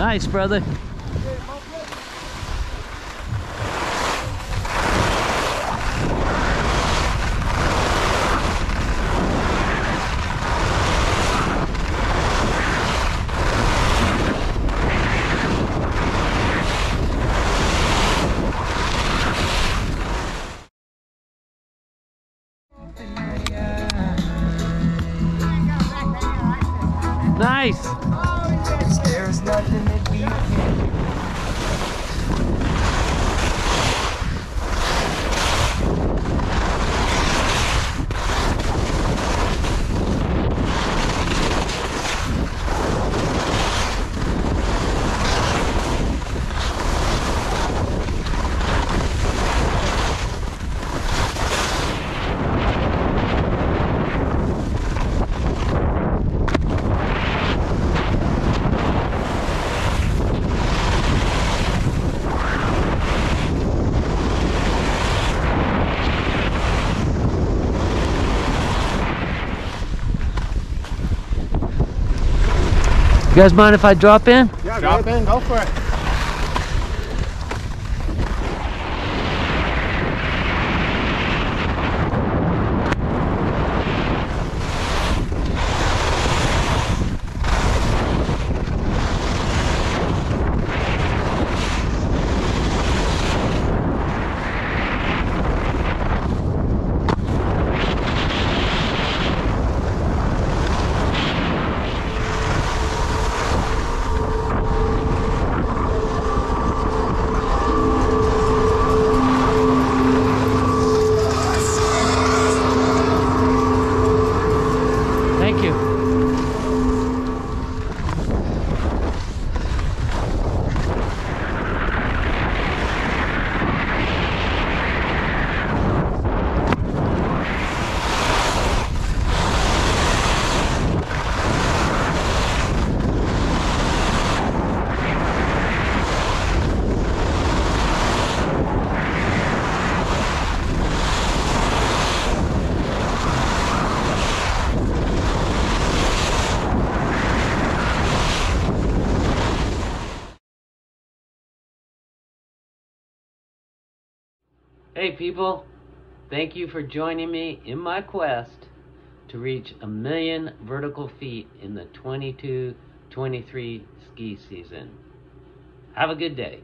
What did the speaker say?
Nice, brother. Nice. Nothing that we can You guys mind if I drop in? Yeah, Drop in, go for it. Thank you. Hey people, thank you for joining me in my quest to reach a million vertical feet in the 22-23 ski season. Have a good day.